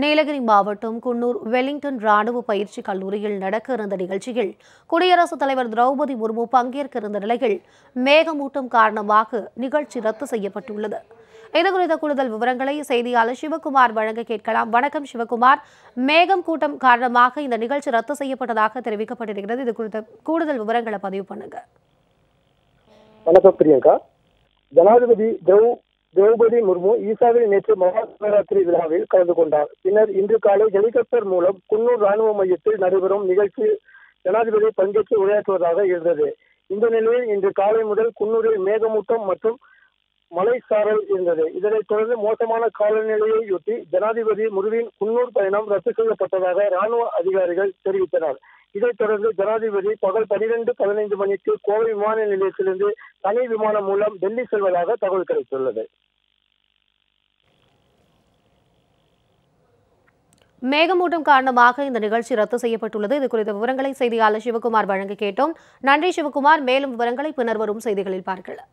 நீலகிரி மாவட்டம் குன்னூர் வெலிங்டன் ராணுவ பயிற்சி கல்லூரியில் நடக்க இருந்த நிகழ்ச்சியில் குடியரசுத் தலைவர் திரௌபதி முர்மு பங்கேற்க இருந்த நிலையில் மேகமூட்டம் காரணமாக நிகழ்ச்சி ரத்து செய்யப்பட்டுள்ளது. இதுகுறித்த கூடுதல் விவரங்களை செய்தியாளர் சிவகுமார் வழங்க கேட்கலாம். வணக்கம் சிவகுமார். மேகம் கூட்டம் காரணமாக இந்த நிகழ்ச்சி ரத்து செய்யப்பட்டதாக தெரிவிக்கப்பட்டிருக்கிறது இது குறித்த கூடுதல் விவரங்களை பதிவு பண்ணுங்க. வணக்கம் பிரியங்கா. ஜனாதிபதி திரௌ திரௌபதி முர்மு ஈசாவில் நேற்று மகா சிவராத்திரி விழாவில் கலந்து கொண்டார். பின்னர் இன்று காலை ஹெலிகாப்டர் மூலம் குன்னூர் ராணுவ மையத்தில் நடைபெறும் நிகழ்ச்சி ஜனாதிபதி பங்கேற்று உரையாற்றுவதாக இருந்தது. இந்த நிலையில் இன்று காலை முதல் குன்னூரில் மேகமூட்டம் மற்றும் மலை சாரல் இருந்தது. இதனைத் தொடர்ந்து மோசமான காலநிலையையொட்டி ஜனாதிபதி முருவின் குன்னூர் பயணம் ரத்து செய்யப்பட்டதாக ராணுவ அதிகாரிகள் தெரிவித்தனர். இதைத் தொடர்ந்து ஜனாதிபதி பகல் பனிரெண்டு பதினைந்து மணிக்கு கோவை விமான நிலையத்திலிருந்து தனி விமானம் மூலம் டெல்லி செல்வதாக தகவல் கிடைத்துள்ளது. மேகமூட்டம் காரணமாக இந்த நிகழ்ச்சி ரத்து செய்யப்பட்டுள்ளது. இது குறித்த விவரங்களை செய்தியாளர் சிவகுமார் வழங்க கேட்டோம். நன்றி சிவகுமார். மேலும் விவரங்களை பின்னர் வரும் செய்திகளில் பார்க்கலாம்.